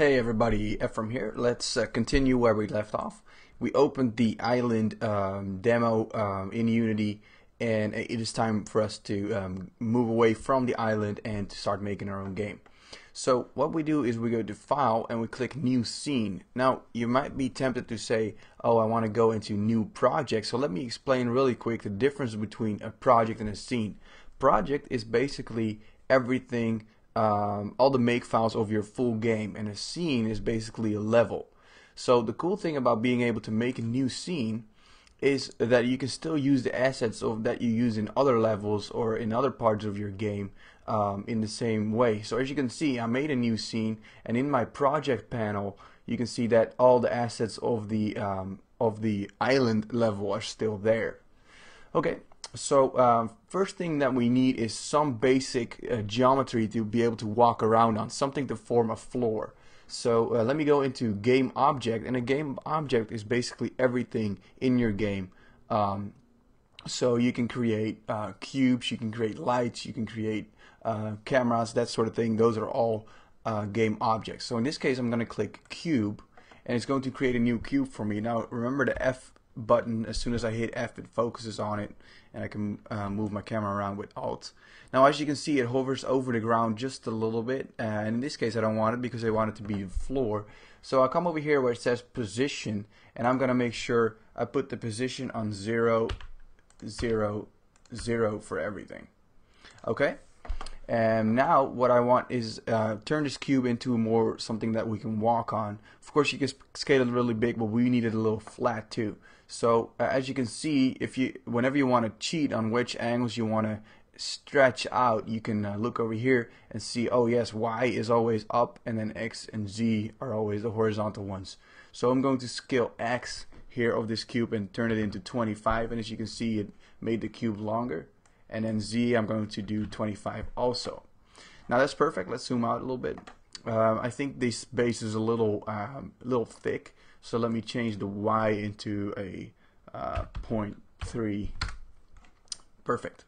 Hey everybody, Ephraim here. Let's uh, continue where we left off. We opened the island um, demo um, in Unity and it is time for us to um, move away from the island and to start making our own game. So what we do is we go to file and we click new scene. Now you might be tempted to say oh I want to go into new project so let me explain really quick the difference between a project and a scene. Project is basically everything um, all the make files of your full game and a scene is basically a level. So the cool thing about being able to make a new scene is that you can still use the assets of that you use in other levels or in other parts of your game um, in the same way. So as you can see I made a new scene and in my project panel you can see that all the assets of the um, of the island level are still there. Okay, so um, first thing that we need is some basic uh, geometry to be able to walk around on, something to form a floor. So uh, let me go into game object, and a game object is basically everything in your game. Um, so you can create uh, cubes, you can create lights, you can create uh, cameras, that sort of thing. Those are all uh, game objects. So in this case, I'm going to click cube, and it's going to create a new cube for me. Now remember the F button as soon as I hit F it focuses on it and I can uh, move my camera around with alt. Now as you can see it hovers over the ground just a little bit and in this case I don't want it because I want it to be the floor. So I come over here where it says position and I'm gonna make sure I put the position on 0 0 0 for everything. Okay and now what I want is uh, turn this cube into more something that we can walk on. Of course you can scale it really big but we need it a little flat too. So uh, as you can see if you whenever you want to cheat on which angles you want to stretch out you can uh, look over here and see oh yes Y is always up and then X and Z are always the horizontal ones. So I'm going to scale X here of this cube and turn it into 25 and as you can see it made the cube longer and then Z I'm going to do 25 also. Now that's perfect. Let's zoom out a little bit. Um, I think this base is a little um, little thick, so let me change the Y into a uh, 0.3. Perfect.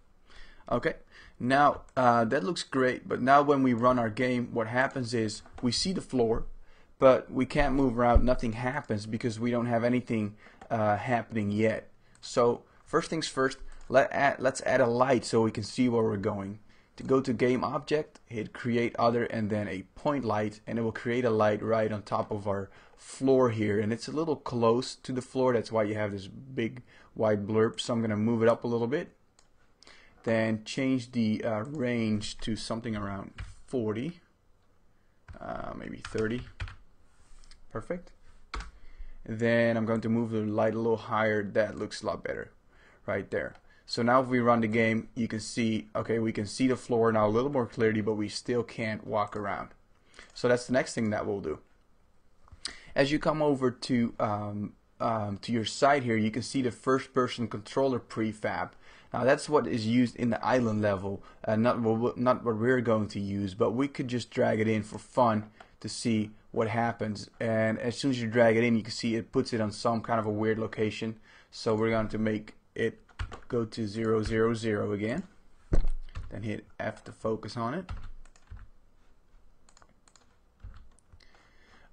Okay, now uh, that looks great, but now when we run our game, what happens is we see the floor, but we can't move around. Nothing happens because we don't have anything uh, happening yet. So first things first, let add, let's add a light so we can see where we're going. To go to game object, hit create other and then a point light and it will create a light right on top of our floor here. And it's a little close to the floor. That's why you have this big white blurb. So I'm gonna move it up a little bit. Then change the uh, range to something around 40 uh, maybe 30 perfect. Then I'm going to move the light a little higher. That looks a lot better right there so now if we run the game, you can see, okay, we can see the floor now a little more clearly, but we still can't walk around. So that's the next thing that we'll do. As you come over to um, um, to your side here, you can see the first person controller prefab. Now that's what is used in the island level, uh, not, not what we're going to use, but we could just drag it in for fun to see what happens. And as soon as you drag it in, you can see it puts it on some kind of a weird location. So we're going to make it go to 0, 0, 0 again. Then hit F to focus on it.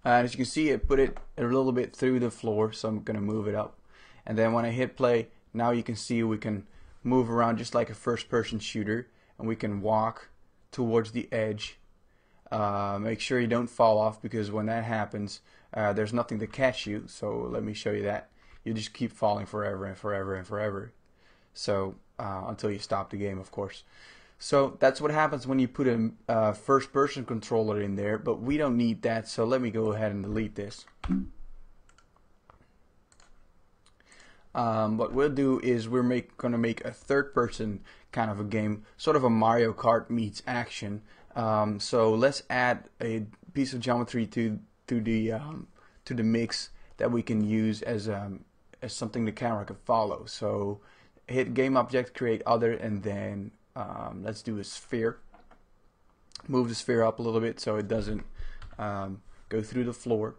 And as you can see, it put it a little bit through the floor, so I'm going to move it up. And then when I hit play, now you can see we can move around just like a first-person shooter, and we can walk towards the edge. Uh, make sure you don't fall off because when that happens, uh, there's nothing to catch you. So let me show you that. You just keep falling forever and forever and forever. So uh, until you stop the game, of course. So that's what happens when you put a uh, first person controller in there, but we don't need that, so let me go ahead and delete this. Um, what we'll do is we're make, going to make a third person kind of a game, sort of a Mario Kart meets action. Um, so let's add a piece of geometry to to the um, to the mix that we can use as um, as something the camera can follow. So hit game object, create other, and then um, let's do a sphere. Move the sphere up a little bit so it doesn't um, go through the floor.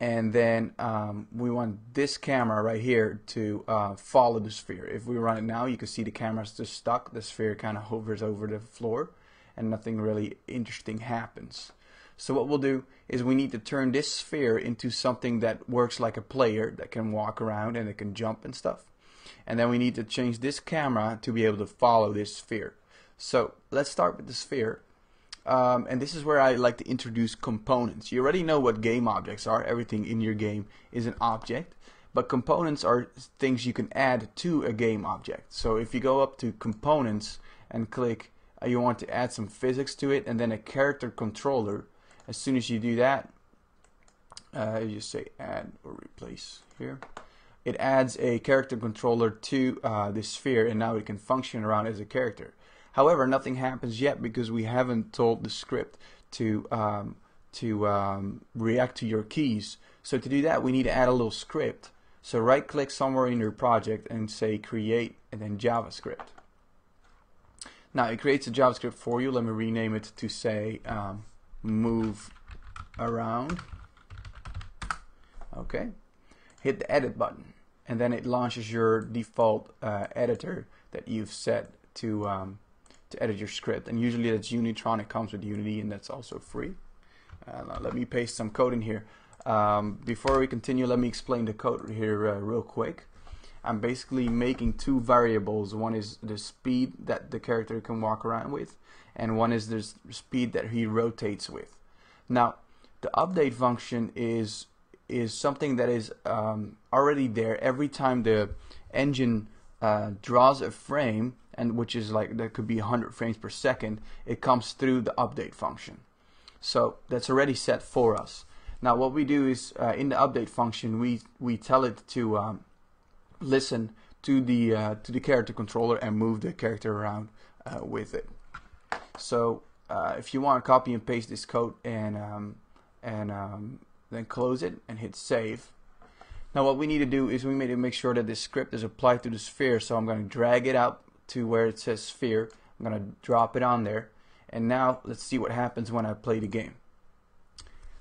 And then um, we want this camera right here to uh, follow the sphere. If we run it now, you can see the camera's just stuck. The sphere kind of hovers over the floor and nothing really interesting happens. So what we'll do is we need to turn this sphere into something that works like a player that can walk around and it can jump and stuff. And then we need to change this camera to be able to follow this sphere. So let's start with the sphere. Um, and this is where I like to introduce components. You already know what game objects are. Everything in your game is an object. But components are things you can add to a game object. So if you go up to components and click, uh, you want to add some physics to it and then a character controller. As soon as you do that, uh, you just say add or replace here. It adds a character controller to uh, this sphere and now it can function around as a character. However, nothing happens yet because we haven't told the script to um, to um, react to your keys. So to do that, we need to add a little script so right click somewhere in your project and say create and then JavaScript. Now it creates a JavaScript for you. Let me rename it to say um, move around. Okay. Hit the edit button and then it launches your default uh, editor that you've set to um, to edit your script. And usually that's Unitron. It comes with Unity and that's also free. Uh, let me paste some code in here. Um, before we continue, let me explain the code here uh, real quick. I'm basically making two variables. One is the speed that the character can walk around with, and one is the speed that he rotates with. Now, the update function is is something that is um, already there every time the engine uh, draws a frame, and which is like that could be 100 frames per second. It comes through the update function. So that's already set for us. Now what we do is uh, in the update function we we tell it to um, listen to the uh, to the character controller and move the character around uh, with it. So uh, if you want to copy and paste this code and um, and um, then close it and hit save. Now what we need to do is we need to make sure that this script is applied to the sphere. So I'm going to drag it out to where it says sphere. I'm going to drop it on there. And now let's see what happens when I play the game.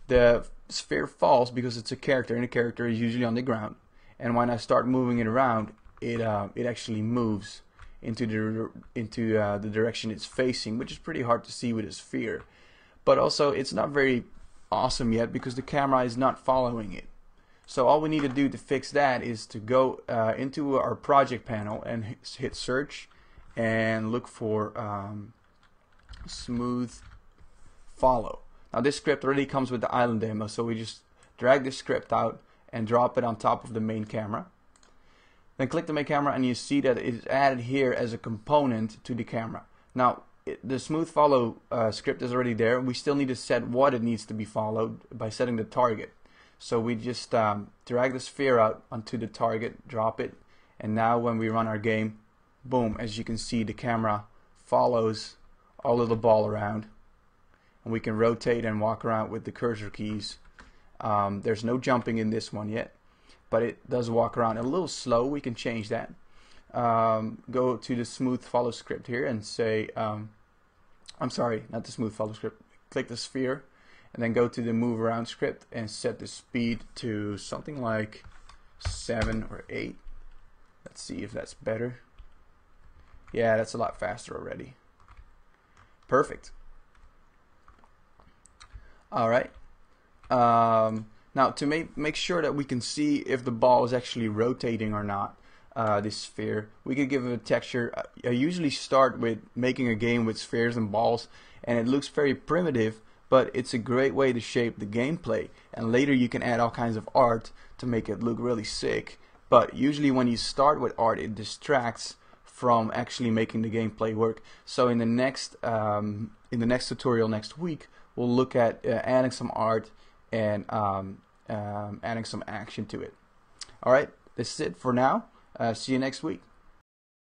The sphere falls because it's a character and the character is usually on the ground and when I start moving it around it uh, it actually moves into the into uh, the direction it's facing which is pretty hard to see with a sphere but also it's not very awesome yet because the camera is not following it so all we need to do to fix that is to go uh, into our project panel and hit search and look for um, smooth follow now this script already comes with the island demo, so we just drag this script out and drop it on top of the main camera. Then click the main camera and you see that it is added here as a component to the camera. Now the smooth follow uh, script is already there. We still need to set what it needs to be followed by setting the target. So we just um, drag the sphere out onto the target, drop it, and now when we run our game, boom, as you can see the camera follows all of the ball around and we can rotate and walk around with the cursor keys. Um, there's no jumping in this one yet, but it does walk around a little slow. We can change that. Um, go to the smooth follow script here and say, um, I'm sorry, not the smooth follow script. Click the sphere and then go to the move around script and set the speed to something like 7 or 8. Let's see if that's better. Yeah, that's a lot faster already. Perfect. All right. Um, now to make make sure that we can see if the ball is actually rotating or not, uh, this sphere, we could give it a texture. I usually start with making a game with spheres and balls, and it looks very primitive, but it's a great way to shape the gameplay. And later you can add all kinds of art to make it look really sick. But usually when you start with art, it distracts from actually making the gameplay work. So in the next um, in the next tutorial next week, we'll look at uh, adding some art and um, um, adding some action to it. All right, this is it for now. Uh, see you next week.